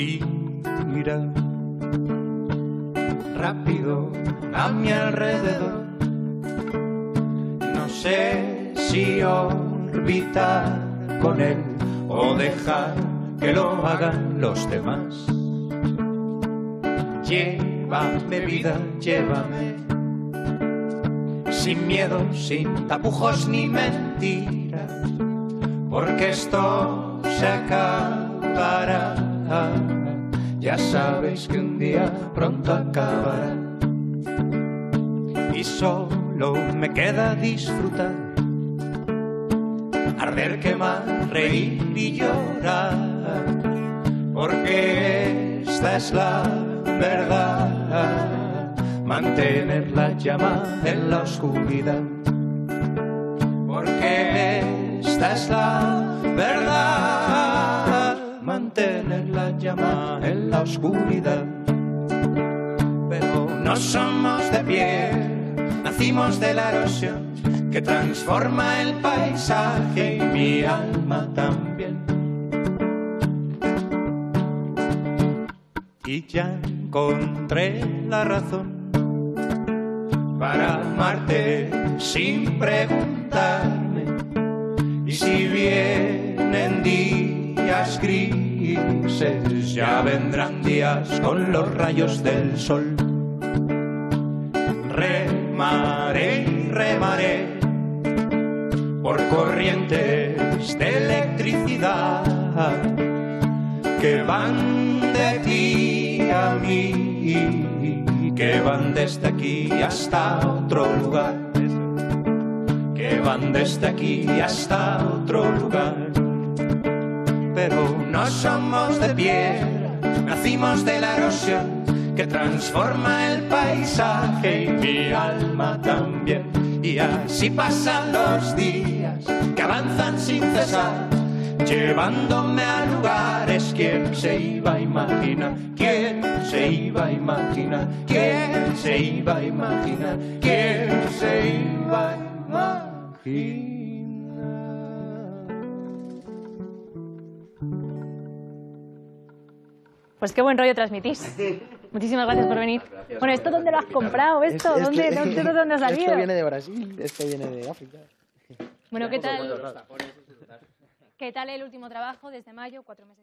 gira rápido a mi alrededor. No sé si orbitar con él o dejar que lo hagan los demás. Llévame vida, llévame. Sin miedo, sin tapujos ni mentiras, porque esto se acabará. Ya sabes que un día pronto acabará. Y solo me queda disfrutar, arder, quemar, reír y llorar, porque esta es la verdad, mantener la llama en la oscuridad, porque esta es la en la oscuridad. Pero no somos de piel, nacimos de la erosión que transforma el paisaje y mi alma también. Y ya encontré la razón para amarte sin preguntarme. Y si vienen días grises, ya vendrán días con los rayos del sol. Remaré y remaré por corrientes de electricidad que van de ti a mí, que van desde aquí hasta otro lugar, que van desde aquí hasta otro lugar. Pero no somos de piedra, nacimos de la erosión que transforma el paisaje y mi alma también. Y así pasan los días que avanzan sin cesar llevándome a lugares. ¿Quién se iba a imaginar? ¿Quién se iba a imaginar? ¿Quién se iba a imaginar? ¿Quién se iba a imaginar? Pues qué buen rollo transmitís. Muchísimas gracias por venir. Bueno, ¿esto dónde lo has comprado? ¿Esto? Es- ¿Dónde, esto- dónde, dónde ha salido? Esto viene de Brasil, esto viene de África. Bueno, ¿qué tal? ¿Qué tal el último trabajo desde mayo? Cuatro. ¿Cómo,